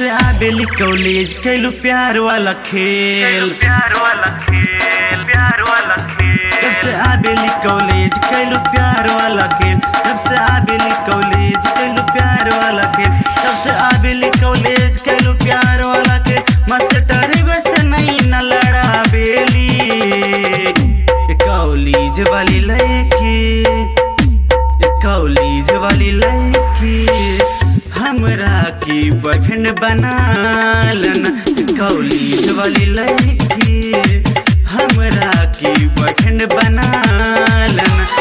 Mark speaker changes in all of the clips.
Speaker 1: से आबेली कॉलेज कैलू प्यार वाला खेल।
Speaker 2: प्यार वाला खेल प्यार वाला खेल।
Speaker 1: जब से आबेली कॉलेज कैलू प्यार वाला खेल। जब से आबेली कॉलेज हमरा की बॉयफ्रेंड बना लेना। कॉलेज वाली लड़की हमरा की बॉयफ्रेंड बना लेना।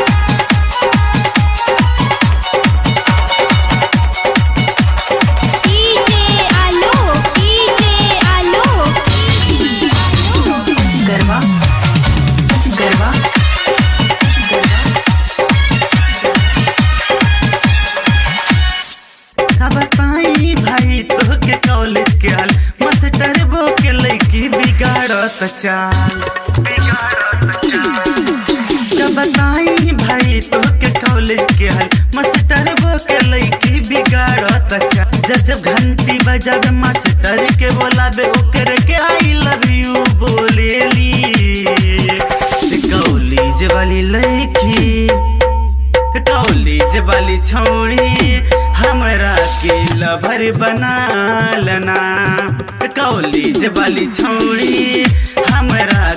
Speaker 1: बिगाड़त चाल। का बताई भाई तो के कॉलेज के हाल मास्टर वो के लड़की बिगाड़त चाल जब जब घंटी बजावे मास्टर के बोलावे, ओकर के आई लव यू बोलेली। कॉलेज वाली लड़की कॉलेज वाली छौड़ी, हमरा के लभर बना लना। कॉलेज वाली छौड़ी हमरा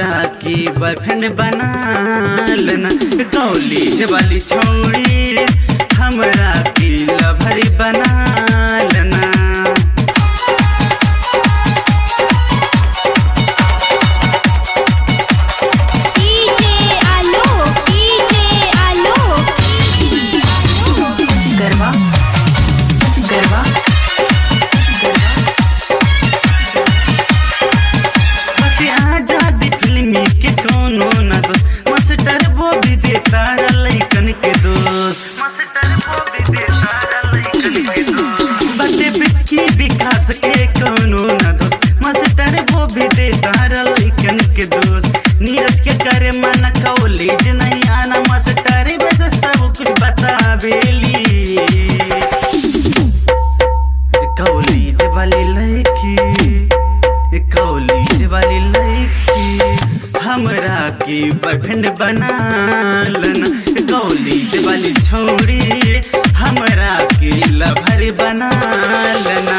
Speaker 1: हमरा की बॉयफ्रेंड बना लेना। वाली छोड़ी हमरा की लभरी बना कॉलेज नहीं आना मास्टर वैसे सब कुछ बतावेली कॉलेज वाली लड़की कॉलेज वाली लड़की, हमरा की बॉयफ्रेंड बना लेना। कॉलेज वाली छौड़ी हमरा की लभर बना लेना।